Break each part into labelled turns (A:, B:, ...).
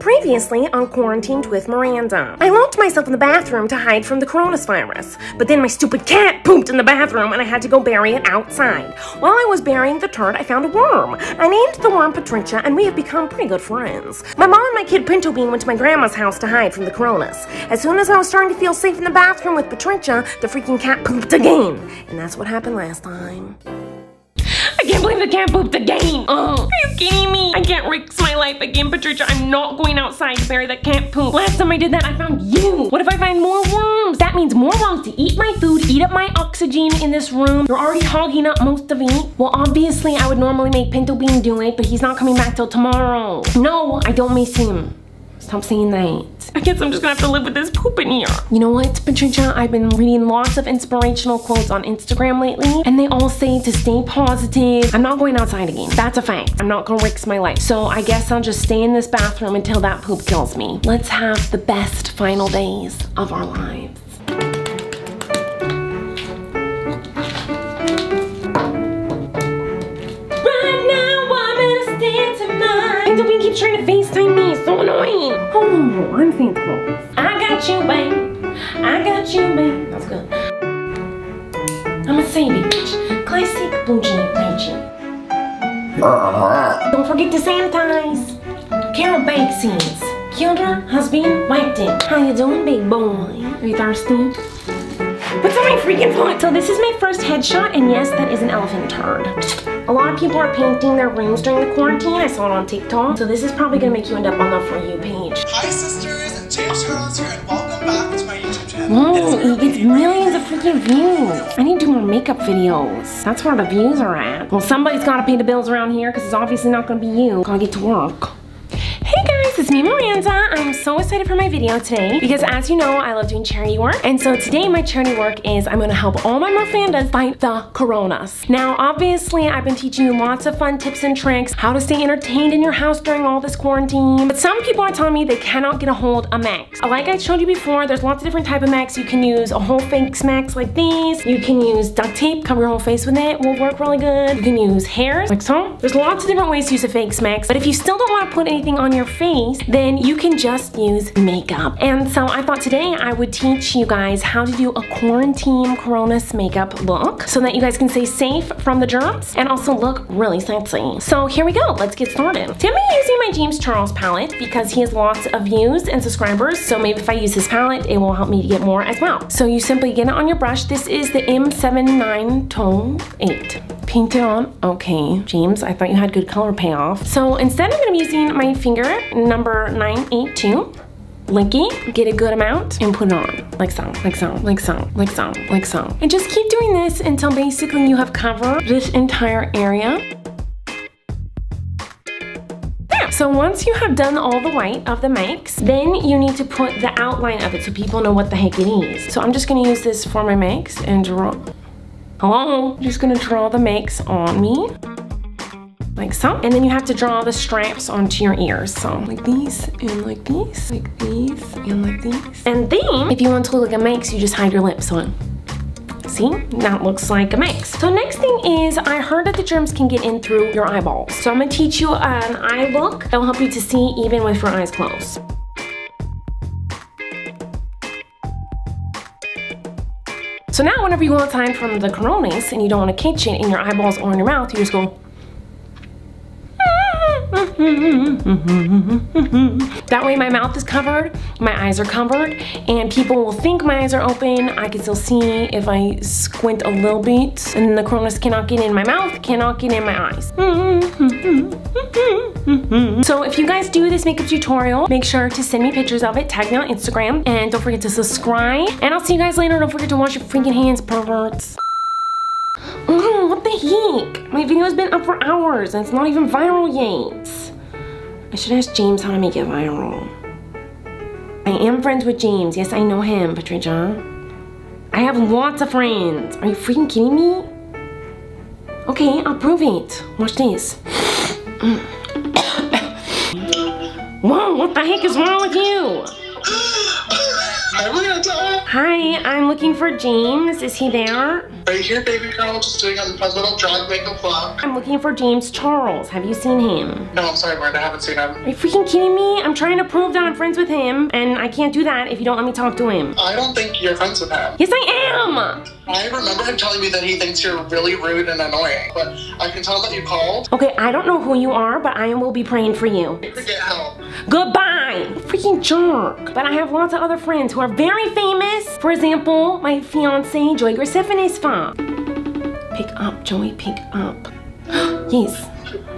A: Previously on Quarantined with Miranda, I locked myself in the bathroom to hide from the coronavirus, but then my stupid cat pooped in the bathroom and I had to go bury it outside. While I was burying the turd, I found a worm. I named the worm Patricia and we have become pretty good friends. My mom and my kid Pinto Bean went to my grandma's house to hide from the coronas. As soon as I was starting to feel safe in the bathroom with Patricia, the freaking cat pooped again. And that's what happened last time. I can't believe the cat pooped again. Oh, are you uh-huh. kidding me? I can't risk my life again, Patricia. I'm not going outside to bury that cat poop. Last time I did that, I found you. What if I find more worms? That means more worms to eat my food, eat up my oxygen in this room. You're already hogging up most of it. Well, obviously, I would normally make Pinto Bean do it, but he's not coming back till tomorrow. No, I don't miss him. Stop saying that. I guess I'm just gonna have to live with this poop in here. You know what, Patricia? I've been reading lots of inspirational quotes on Instagram lately, and they all say to stay positive. I'm not going outside again. That's a fact. I'm not gonna risk my life. So I guess I'll just stay in this bathroom until that poop kills me. Let's have the best final days of our lives. Trying to. It's. Oh, I'm Santa Claus. I got you, babe. I got you, babe. That's good. I'm a savage. Classic bougie region. Uh-huh. Don't forget to sanitize. Carol Bake says, Kendra has been wiped in. How you doing, big boy? Are you thirsty? What's on my freaking foot? So this is my first headshot, and yes, that is an elephant turd. A lot of people are painting their rooms during the quarantine. I saw it on TikTok. So this is probably gonna make you end up on the For You page.
B: Hi sisters, and James Charles here, and welcome back to my YouTube channel.
A: Whoa, it gets millions of freaking views. I need to do more makeup videos. That's where the views are at. Well, somebody's gotta pay the bills around here because it's obviously not gonna be you. Gotta get to work. Guys, it's me Miranda. I'm so excited for my video today because as you know, I love doing charity work. And so today my charity work is I'm gonna help all my Mirfandas fight the coronas. Now, obviously I've been teaching you lots of fun tips and tricks, how to stay entertained in your house during all this quarantine. But some people are telling me they cannot get a hold of max. Like I showed you before, there's lots of different type of max. You can use a whole face max like these. You can use duct tape, cover your whole face with it, will work really good. You can use hairs, like so. There's lots of different ways to use a face max, but if you still don't wanna put anything on your face, then you can just use makeup. And so I thought today I would teach you guys how to do a quarantine coronas makeup look so that you guys can stay safe from the germs and also look really sexy. So here we go, let's get started. Today I'm using my James Charles palette because he has lots of views and subscribers. So maybe if I use his palette, it will help me to get more as well. So you simply get it on your brush. This is the M79 Tone 8 paint it on. Okay, James, I thought you had good color payoff. So instead I'm gonna be using my finger, number 982. Linky, get a good amount and put it on. Like so, like so, like so, like so, like so. And just keep doing this until basically you have covered this entire area. So once you have done all the white of the mix, then you need to put the outline of it so people know what the heck it is. So I'm just gonna use this for my mix and draw. Hello? I'm just gonna draw the makes on me. Like so. And then you have to draw the straps onto your ears. So like these and like these, like these and like these. And then if you want to look like a makes, you just hide your lips on. See, that looks like a mix. So next thing is, I heard that the germs can get in through your eyeballs. So I'm gonna teach you an eye look that will help you to see even with your eyes closed. So now whenever you go outside from the coronas and you don't want to catch it in your eyeballs or in your mouth, you just go. That way my mouth is covered, my eyes are covered, and people will think my eyes are open. I can still see if I squint a little bit, and the coronas cannot get in my mouth, cannot get in my eyes. So if you guys do this makeup tutorial, make sure to send me pictures of it, tag me on Instagram, and don't forget to subscribe. And I'll see you guys later. Don't forget to wash your freaking hands, perverts. Mm, what the heck? My video's been up for hours and it's not even viral yet. I should ask James how to make it viral. I am friends with James. Yes, I know him, Patricia. I have lots of friends. Are you freaking kidding me? Okay, I'll prove it. Watch this. Whoa, what the heck is wrong with you?
B: Hi,
A: I'm looking for James. Is he there?
B: Right here, baby girl, just doing a little drag makeup look.
A: I'm looking for James Charles. Have you seen him?
B: No, I'm sorry, Miranda, I haven't seen him.
A: Are you freaking kidding me? I'm trying to prove that I'm friends with him, and I can't do that if you don't let me talk to him.
B: I don't think you're friends with him.
A: Yes, I am!
B: I remember him telling me that he thinks you're really rude and annoying, but I can tell that you called.
A: Okay, I don't know who you are, but I will be praying for you.
B: You get help.
A: Goodbye! Freaking jerk. But I have lots of other friends who are very famous. For example, my fiance, Joey Graceffa's fan. Pick up, Joey, pick up. yes,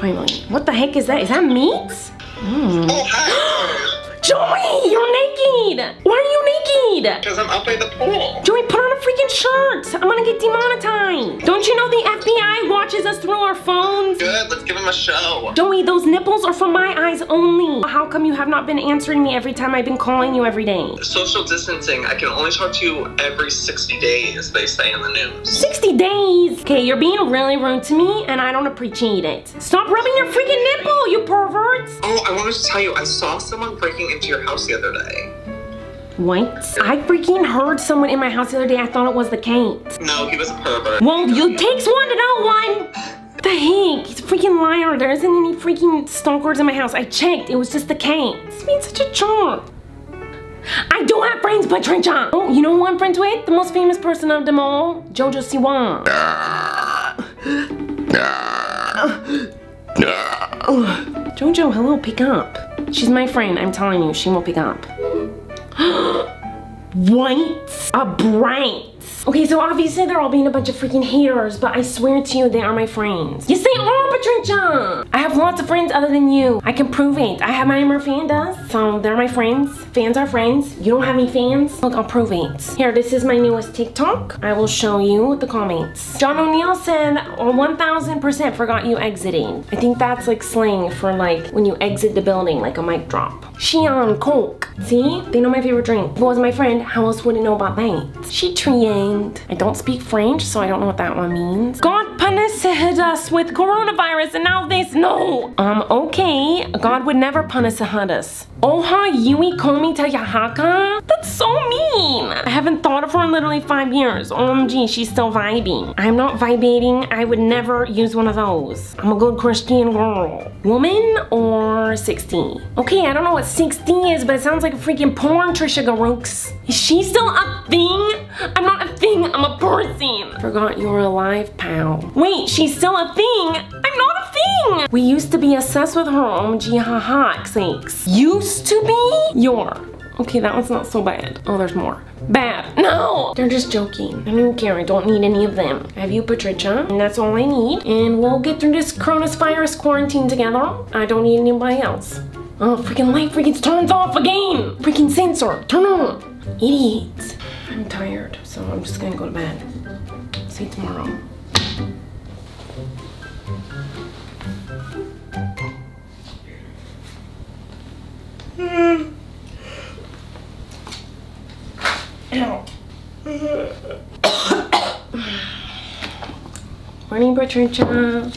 A: finally. What the heck is that? Is that meat? Hmm.
B: Oh, hi.
A: Joey, you're naked! Why are you naked?
B: Because I'm up by the pool.
A: Joey, put on a freaking shirt! I'm gonna get demonetized! Don't you know the FBI watches us through our phones?
B: Good, let's give him a show.
A: Joey, those nipples are for my eyes only. How come you have not been answering me every time I've been calling you every day?
B: Social distancing, I can only talk to you every 60 days, they say in the news.
A: 60 days! Okay, you're being really rude to me and I don't appreciate it. Stop rubbing your freaking nipple, you pervert!
B: Oh, I wanted to tell you, I saw someone breaking into your house the other day.
A: What? I freaking heard someone in my house the other day. I thought it was the cat.
B: No, he was a pervert.
A: Well, you takes one to know one! The heck? He's a freaking liar. There isn't any freaking stalkers in my house. I checked. It was just the cat. He's being such a jerk. I do have friends, but Patricia. Oh, you know who I'm friends with? The most famous person of them all, Jojo Siwa. Jojo, hello, pick up. She's my friend. I'm telling you, she won't pick up. What? A brat. Okay, so obviously they're all being a bunch of freaking haters, but I swear to you, they are my friends. They are, Patricia! I have lots of friends other than you. I can prove it. I have my fan so they're my friends. Fans are friends. You don't have any fans? Look, I'll prove it. Here, this is my newest TikTok. I will show you the comments. John O'Neill said, oh, 1000% forgot you exiting. I think that's like slang for like when you exit the building, like a mic drop. Xian Coke. See? They know my favorite drink. If it wasn't my friend, how else would it know about that? She trained. I don't speak French, so I don't know what that one means. God punished us with coronavirus and now this. No. Um, okay. God would never punish us. Oha Yui Komi Tayahaka? That's so mean. I haven't thought of her in literally five years. OMG, she's still vibing. I'm not vibating. I would never use one of those. I'm a good Christian girl. Woman or 60? Okay, I don't know what 60 is, but it sounds like a freaking porn, Trisha Garooks. Is she still a thing? I'm not a thing, I'm a person. Forgot you're alive, pal. Wait, she's still a thing? I'm a thing. We used to be obsessed with her, OMG, haha, sakes. Used to be? You're. Okay, that one's not so bad. Oh, there's more. Bad. No! They're just joking. I don't care. I don't need any of them. I have you, Patricia, and that's all I need. And we'll get through this coronavirus quarantine together. I don't need anybody else. Oh, freaking light freaking turns off again! Freaking sensor, turn on! Idiot. I'm tired, so I'm just gonna go to bed. See you tomorrow. Morning, Patricia.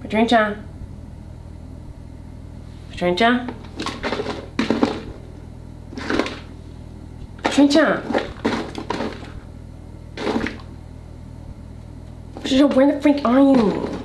A: Patricia. Patricia. Patricia. Patricia, where the freak are you?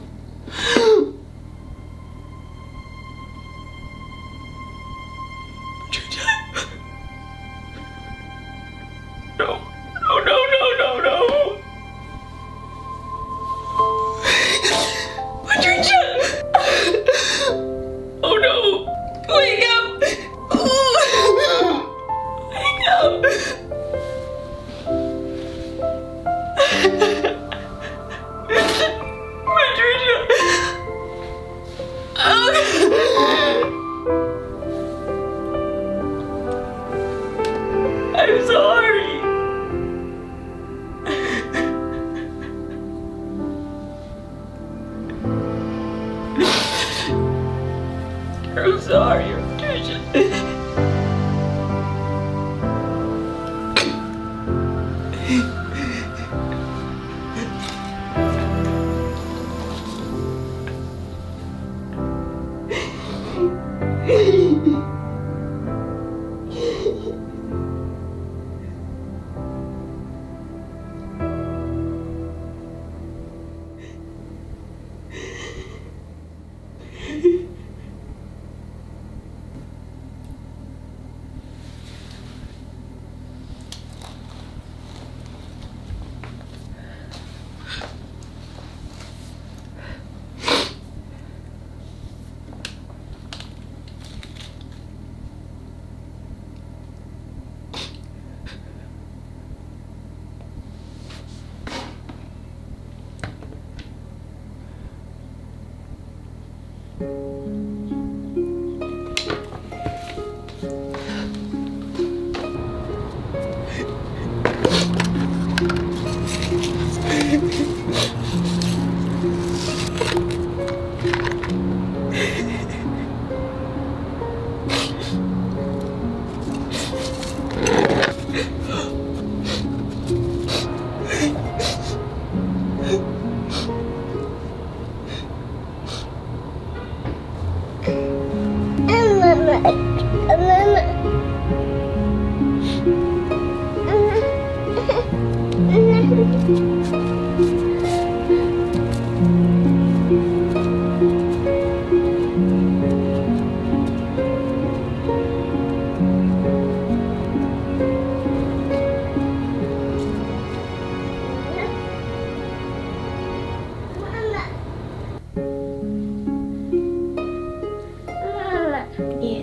A: Yes.